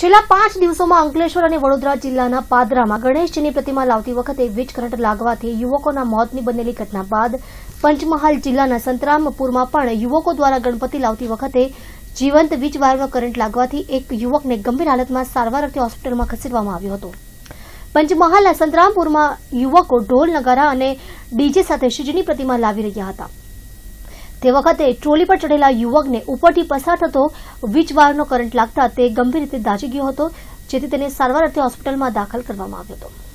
છેલ્લા પાંચ દિવસોમાં અંકલેશ્વર અને વડોદરા જિલ્લાના પાદરામાં ગણેશજીની પ્રતિમા લાવતી વખતે વીજ કરંટ લાગવાથી યુવકોના મોતની બનેલી ઘટના બાદ પંચમહાલ જિલ્લાના સંતરામપુરમાં પણ યુવકો દ્વારા ગણપતિ લાવતી વખતે જીવંત વીજ કરંટ લાગવાથી એક યુવકને ગંભીર હાલતમાં સારવાર અર્થે હોસ્પિટલમાં ખસેડવામાં આવ્યો હતો. પંચમહાલના સંતરામપુરમાં યુવકો ઢોલ, નગારા અને ડીજે સાથે શ્રીજીની પ્રતિમા લાવી રહ્યા હતા. તે વખતે ટ્રોલી પર ચઢેલા યુવકને ઉપરથી પસાર થતો વીજવારનો કરંટ લાગતા તે ગંભીર રીતે દાઝી ગયો હતો, જેથી તેને સારવાર અર્થે હોસ્પિટલમાં દાખલ કરવામાં આવ્યો હતો.